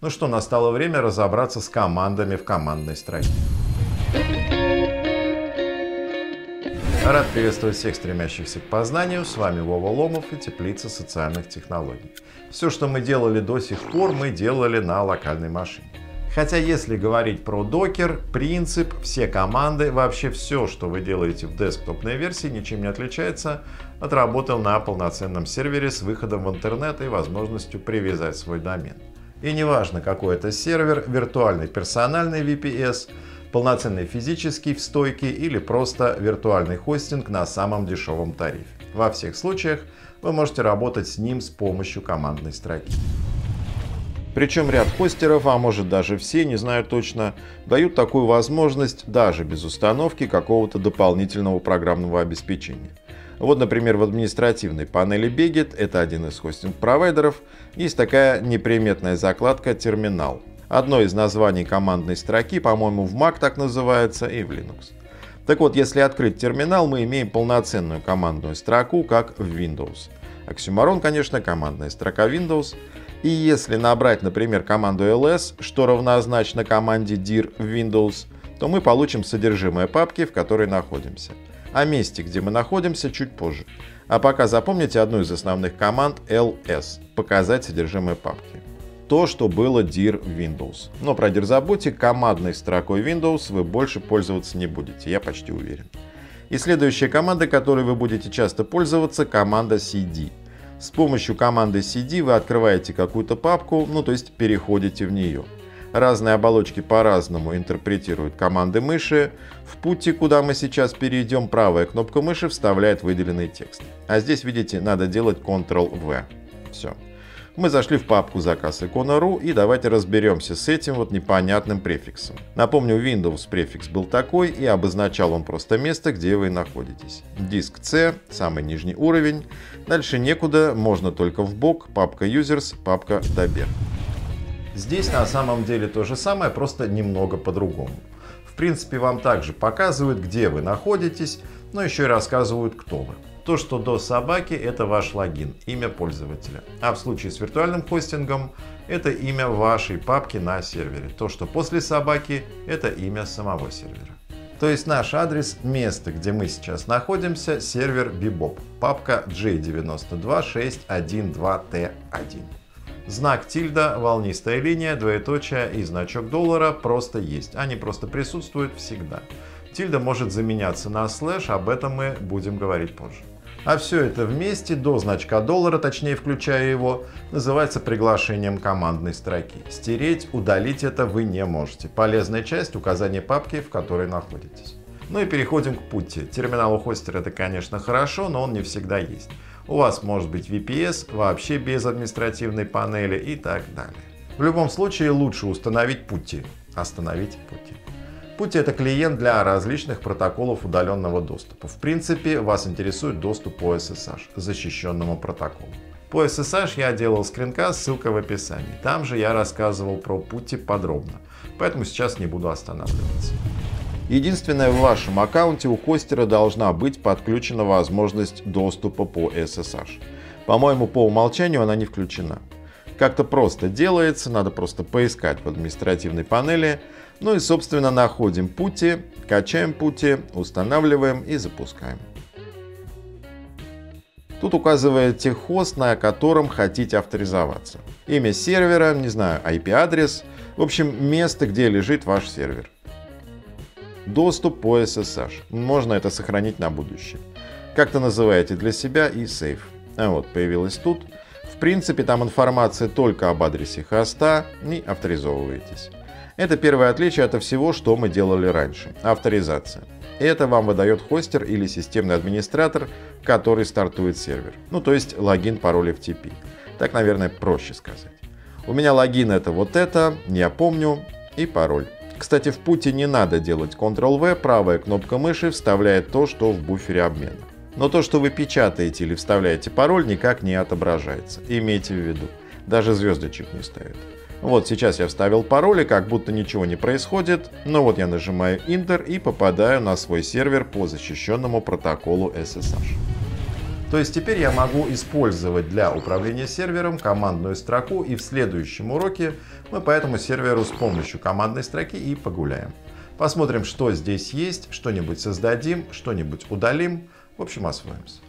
Ну что, настало время разобраться с командами в командной строке. Рад приветствовать всех стремящихся к познанию. С вами Вова Ломов и Теплица социальных технологий. Все, что мы делали до сих пор, мы делали на локальной машине. Хотя если говорить про докер, принцип, все команды, вообще все, что вы делаете в десктопной версии, ничем не отличается от работы на полноценном сервере с выходом в интернет и возможностью привязать свой домен. И неважно, какой это сервер, виртуальный персональный VPS, полноценный физический в стойке или просто виртуальный хостинг на самом дешевом тарифе. Во всех случаях вы можете работать с ним с помощью командной строки. Причем ряд хостеров, а может даже все, не знаю точно, дают такую возможность даже без установки какого-то дополнительного программного обеспечения. Вот, например, в административной панели Begit, это один из хостинг-провайдеров, есть такая неприметная закладка «Терминал». Одно из названий командной строки, по-моему, в Mac так называется и в Linux. Так вот, если открыть терминал, мы имеем полноценную командную строку, как в Windows. Оксюмарон, конечно, командная строка Windows. И если набрать, например, команду ls, что равнозначно команде dir в Windows, то мы получим содержимое папки, в которой находимся. О месте, где мы находимся, чуть позже. А пока запомните одну из основных команд ls – показать содержимое папки. То, что было dir в Windows. Но про dir забудьте, командной строкой Windows вы больше пользоваться не будете, я почти уверен. И следующая команда, которой вы будете часто пользоваться, команда cd. С помощью команды cd вы открываете какую-то папку, ну то есть переходите в нее. Разные оболочки по-разному интерпретируют команды мыши. В пути, куда мы сейчас перейдем, правая кнопка мыши вставляет выделенный текст. А здесь, видите, надо делать Ctrl-V. Все. Мы зашли в папку заказ икона.ru и давайте разберемся с этим вот непонятным префиксом. Напомню, Windows префикс был такой и обозначал он просто место, где вы находитесь. Диск C, самый нижний уровень. Дальше некуда, можно только в бок, папка Users, папка Добер. Здесь на самом деле то же самое, просто немного по-другому. В принципе, вам также показывают, где вы находитесь, но еще и рассказывают, кто вы. То, что до собаки, это ваш логин, имя пользователя. А в случае с виртуальным хостингом, это имя вашей папки на сервере. То, что после собаки, это имя самого сервера. То есть наш адрес, место, где мы сейчас находимся, сервер Bebop, папка J92612T1. Знак тильда, волнистая линия, двоеточие и значок доллара просто есть. Они просто присутствуют всегда. Тильда может заменяться на слэш, об этом мы будем говорить позже. А все это вместе до значка доллара, точнее включая его, называется приглашением командной строки. Стереть, удалить это вы не можете. Полезная часть указания папки, в которой находитесь. Ну и переходим к пути. Терминал у хостера это, конечно, хорошо, но он не всегда есть. У вас может быть VPS, вообще без административной панели и так далее. В любом случае лучше установить пути. Остановить пути. Пути это клиент для различных протоколов удаленного доступа. В принципе, вас интересует доступ по SSH, защищенному протоколу. По SSH я делал скринкаст, ссылка в описании. Там же я рассказывал про пути подробно, поэтому сейчас не буду останавливаться. Единственное, в вашем аккаунте у хостера должна быть подключена возможность доступа по SSH. По-моему, по умолчанию она не включена. Как-то просто делается, надо просто поискать в административной панели. Ну и, собственно, находим пути, качаем пути, устанавливаем и запускаем. Тут указываете хост, на котором хотите авторизоваться. Имя сервера, не знаю, IP-адрес, в общем, место, где лежит ваш сервер. Доступ по SSH. Можно это сохранить на будущее. Как-то называете для себя и сейф. А вот, появилось тут. В принципе, там информация только об адресе хоста и авторизовываетесь. Это первое отличие от всего, что мы делали раньше. Авторизация. Это вам выдает хостер или системный администратор, который стартует сервер. Ну, то есть логин, пароль FTP. Так, наверное, проще сказать. У меня логин это вот это, я помню, и пароль. Кстати, в пути не надо делать Ctrl-V, правая кнопка мыши вставляет то, что в буфере обмена. Но то, что вы печатаете или вставляете пароль, никак не отображается. Имейте в виду, даже звездочек не ставит. Вот сейчас я вставил пароль и как будто ничего не происходит, но вот я нажимаю Enter и попадаю на свой сервер по защищенному протоколу SSH. То есть теперь я могу использовать для управления сервером командную строку и в следующем уроке мы по этому серверу с помощью командной строки и погуляем. Посмотрим, что здесь есть, что-нибудь создадим, что-нибудь удалим. В общем, освоимся.